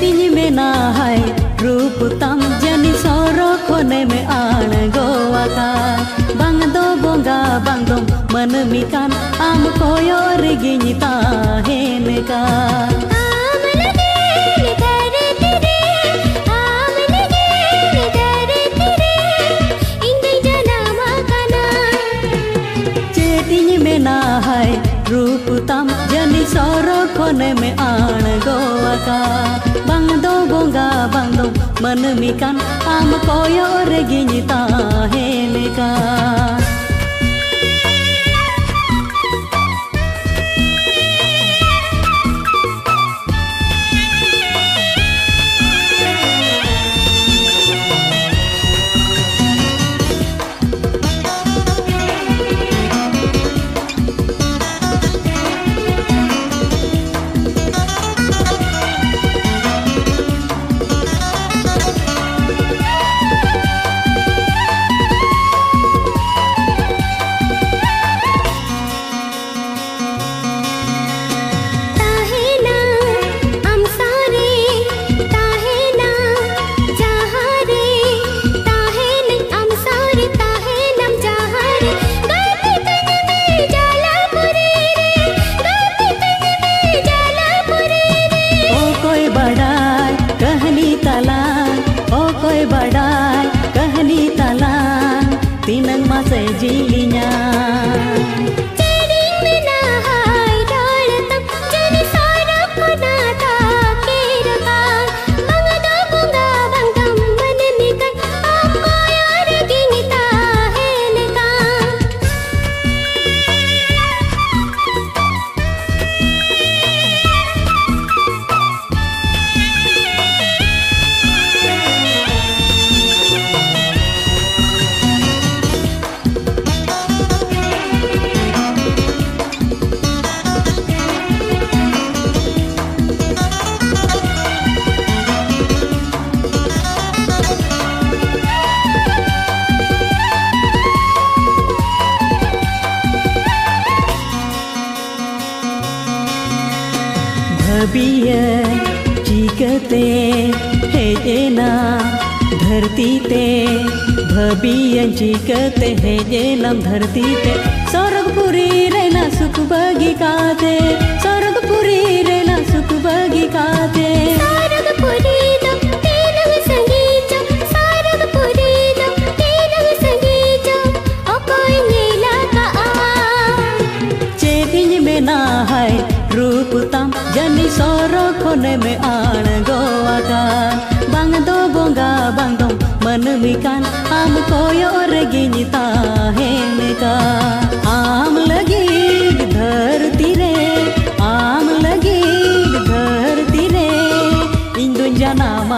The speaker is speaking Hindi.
tam jani soro khone me an goaka bang do bonga bang dom manamikan am koyo rigini ta henka रूप तम जनी सौरो खोने में आण गोवा बंग दो बोंगा बंग दो मन मिकान आम कोयो रेगिनी ताहेने का ruputam jani soro kone me an goaka bang do bonga bang do manamikan am koyo regini ta heleka tinang masa jilinya भबिया चिकते हेजेना धरती ते भबिया चिकते हेजेना धरती ते स्वर्गपुरी रेना सुख बगी का स्वर्गपुरी रेना ᱠᱷᱚᱱᱮ ᱢᱮ ᱟᱬᱜᱚ ᱟᱠᱟᱱ ᱵᱟᱝ ᱫᱚ ᱵᱚᱸᱜᱟ ᱵᱟᱝ ᱫᱚ ᱢᱟᱹᱱᱢᱤ ᱠᱟᱱ ᱟᱢ ᱠᱚᱭᱚᱜ ᱨᱮᱜᱤᱧ ᱛᱟᱦᱮᱱ ᱠᱟᱱ ᱟᱢ ᱞᱟᱹᱜᱤᱫ ᱫᱷᱟᱹᱨᱛᱤ ᱨᱮ ᱟᱢ ᱞᱟᱹᱜᱤᱫ ᱫᱷᱟᱹᱨᱛᱤ ᱨᱮ ᱤᱧ ᱫᱩᱧ ᱡᱟᱱᱟᱢ